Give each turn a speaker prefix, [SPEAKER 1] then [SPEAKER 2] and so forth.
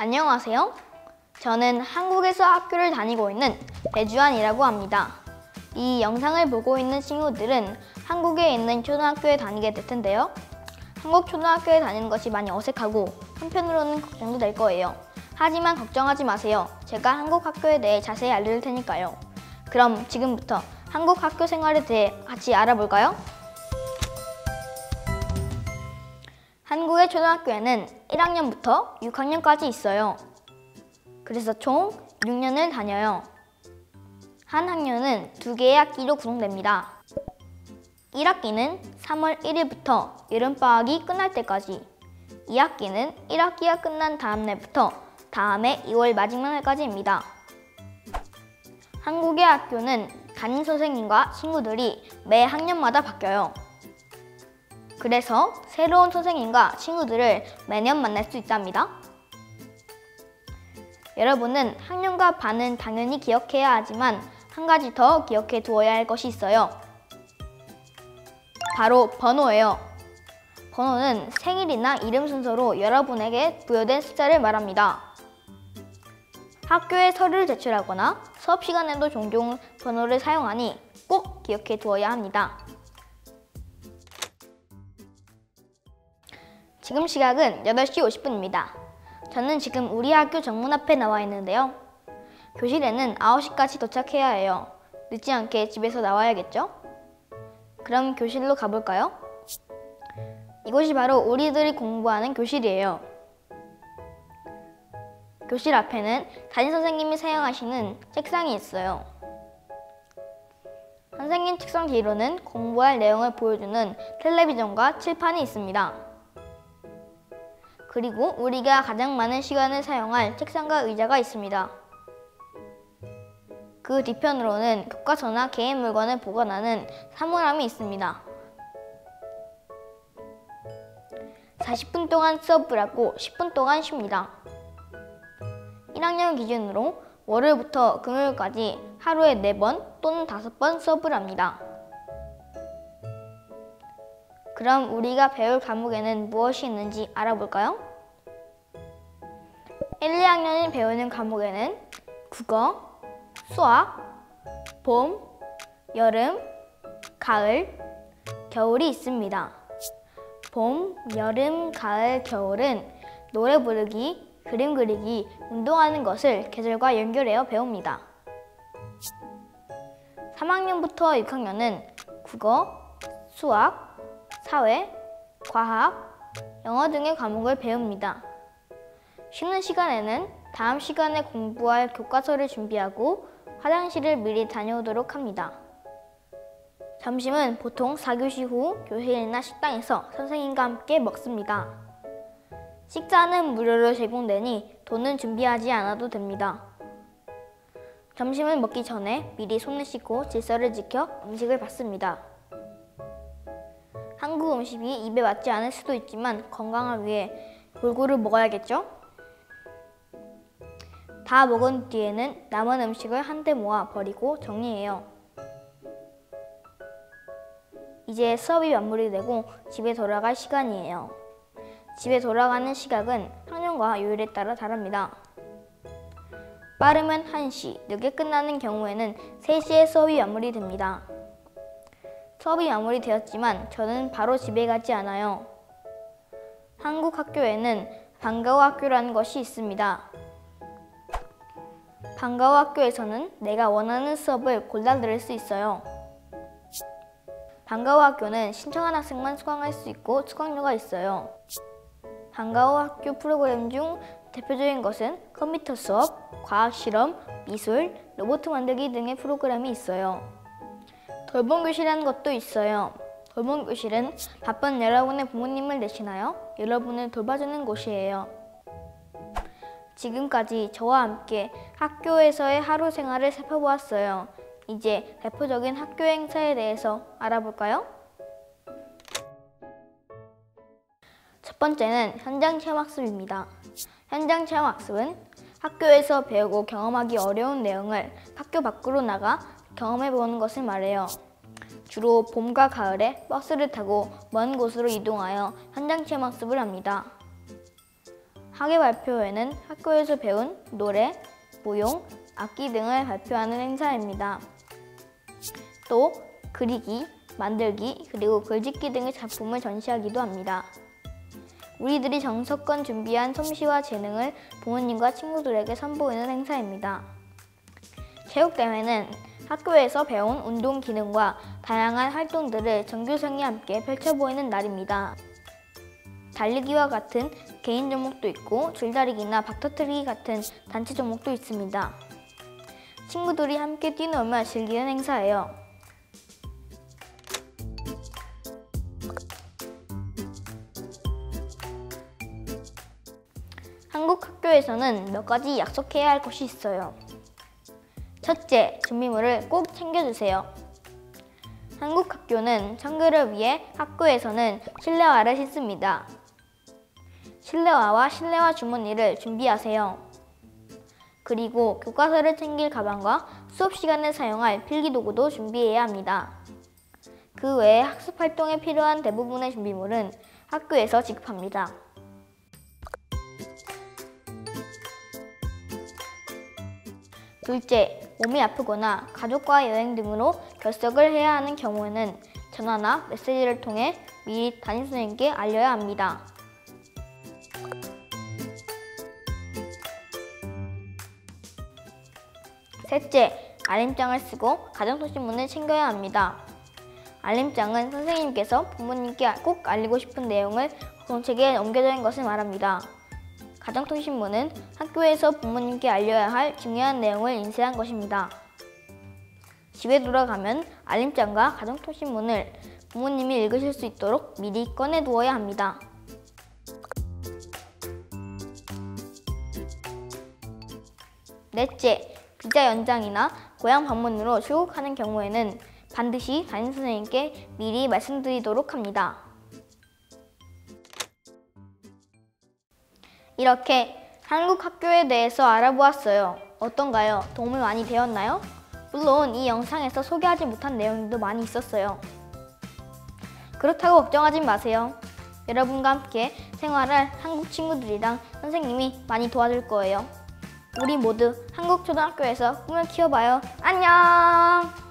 [SPEAKER 1] 안녕하세요. 저는 한국에서 학교를 다니고 있는 배주환이라고 합니다. 이 영상을 보고 있는 친구들은 한국에 있는 초등학교에 다니게 될 텐데요. 한국 초등학교에 다니는 것이 많이 어색하고 한편으로는 걱정도 될 거예요. 하지만 걱정하지 마세요. 제가 한국 학교에 대해 자세히 알려줄 테니까요. 그럼 지금부터 한국 학교 생활에 대해 같이 알아볼까요? 한국의 초등학교에는 1학년부터 6학년까지 있어요. 그래서 총 6년을 다녀요. 한 학년은 두 개의 학기로 구성됩니다. 1학기는 3월 1일부터 여름방학이 끝날 때까지 2학기는 1학기가 끝난 다음 날부터 다음해 2월 마지막 날까지입니다. 한국의 학교는 담임 선생님과 친구들이 매 학년마다 바뀌어요. 그래서 새로운 선생님과 친구들을 매년 만날 수 있답니다. 여러분은 학년과 반은 당연히 기억해야 하지만 한 가지 더 기억해 두어야 할 것이 있어요. 바로 번호예요. 번호는 생일이나 이름 순서로 여러분에게 부여된 숫자를 말합니다. 학교에 서류를 제출하거나 수업 시간에도 종종 번호를 사용하니 꼭 기억해 두어야 합니다. 지금 시각은 8시 50분입니다. 저는 지금 우리 학교 정문 앞에 나와 있는데요. 교실에는 9시까지 도착해야 해요. 늦지 않게 집에서 나와야겠죠? 그럼 교실로 가볼까요? 이곳이 바로 우리들이 공부하는 교실이에요. 교실 앞에는 담임 선생님이 사용하시는 책상이 있어요. 선생님 책상 뒤로는 공부할 내용을 보여주는 텔레비전과 칠판이 있습니다. 그리고 우리가 가장 많은 시간을 사용할 책상과 의자가 있습니다. 그 뒤편으로는 교과서나 개인 물건을 보관하는 사물함이 있습니다. 40분 동안 수업을 하고 10분 동안 쉽니다. 1학년 기준으로 월요일부터 금요일까지 하루에 4번 또는 5번 수업을 합니다. 그럼 우리가 배울 과목에는 무엇이 있는지 알아볼까요? 1, 2학년이 배우는 과목에는 국어, 수학, 봄, 여름, 가을, 겨울이 있습니다. 봄, 여름, 가을, 겨울은 노래 부르기, 그림 그리기, 운동하는 것을 계절과 연결해서 배웁니다. 3학년부터 6학년은 국어, 수학, 사회, 과학, 영어 등의 과목을 배웁니다. 쉬는 시간에는 다음 시간에 공부할 교과서를 준비하고 화장실을 미리 다녀오도록 합니다. 점심은 보통 4교시 후 교실이나 식당에서 선생님과 함께 먹습니다. 식사는 무료로 제공되니 돈은 준비하지 않아도 됩니다. 점심을 먹기 전에 미리 손을 씻고 질서를 지켜 음식을 받습니다. 한국 음식이 입에 맞지 않을 수도 있지만 건강을 위해 골고루 먹어야겠죠? 다 먹은 뒤에는 남은 음식을 한데 모아 버리고 정리해요. 이제 수업이 마무리되고 집에 돌아갈 시간이에요. 집에 돌아가는 시각은 학년과 요일에 따라 다릅니다. 빠르면 1시, 늦게 끝나는 경우에는 3시에 수업이 마무리됩니다. 수업이 마무리되었지만 저는 바로 집에 가지 않아요. 한국 학교에는 방과후 학교라는 것이 있습니다. 방과후 학교에서는 내가 원하는 수업을 골라 들을 수 있어요. 방과후 학교는 신청한 학생만 수강할 수 있고 수강료가 있어요. 방과후 학교 프로그램 중 대표적인 것은 컴퓨터 수업, 과학 실험, 미술, 로봇 만들기 등의 프로그램이 있어요. 돌봄 교실이라는 것도 있어요. 돌봄 교실은 바쁜 여러분의 부모님을 내시나요? 여러분을 돌봐주는 곳이에요. 지금까지 저와 함께 학교에서의 하루 생활을 살펴보았어요. 이제 대표적인 학교 행사에 대해서 알아볼까요? 첫 번째는 현장 체험 학습입니다. 현장 체험 학습은 학교에서 배우고 경험하기 어려운 내용을 학교 밖으로 나가 경험해 보는 것을 말해요. 주로 봄과 가을에 버스를 타고 먼 곳으로 이동하여 현장 체험 학습을 합니다. 학예 발표회는 학교에서 배운 노래, 무용, 악기 등을 발표하는 행사입니다. 또 그리기, 만들기, 그리고 글짓기 등의 작품을 전시하기도 합니다. 우리들이 정석권 준비한 솜씨와 재능을 부모님과 친구들에게 선보이는 행사입니다. 체육대회는 학교에서 배운 운동 기능과 다양한 활동들을 전교생이 함께 펼쳐보이는 날입니다. 달리기와 같은 개인 종목도 있고 줄다리기나 박터트리기 같은 단체 종목도 있습니다. 친구들이 함께 뛰놀며 즐기는 행사예요. 한국 학교에서는 몇 가지 약속해야 할 것이 있어요. 첫째, 준비물을 꼭 챙겨주세요. 한국 학교는 청결을 위해 학교에서는 실내화를 신습니다. 실내화와 실내화 주머니를 준비하세요. 그리고 교과서를 챙길 가방과 수업 시간에 사용할 필기 도구도 준비해야 합니다. 그 외에 학습 활동에 필요한 대부분의 준비물은 학교에서 지급합니다. 둘째, 몸이 아프거나 가족과 여행 등으로 결석을 해야 하는 경우에는 전화나 메시지를 통해 미리 담임선생님께 알려야 합니다. 셋째, 알림장을 쓰고 가정통신문을 챙겨야 합니다. 알림장은 선생님께서 부모님께 꼭 알리고 싶은 내용을 공책에 옮겨두는 것을 말합니다. 가정통신문은 학교에서 부모님께 알려야 할 중요한 내용을 인쇄한 것입니다. 집에 돌아가면 알림장과 가정통신문을 부모님이 읽으실 수 있도록 미리 꺼내 두어야 합니다. 넷째, 비자 연장이나 고향 방문으로 출국하는 경우에는 반드시 담임선생님께 미리 말씀드리도록 합니다. 이렇게 한국 학교에 대해서 알아보았어요. 어떤가요? 도움이 많이 되었나요? 물론 이 영상에서 소개하지 못한 내용도 많이 있었어요. 그렇다고 걱정하지 마세요. 여러분과 함께 생활할 한국 친구들이랑 선생님이 많이 도와줄 거예요. 우리 모두 한국 초등학교에서 꿈을 키워봐요. 안녕!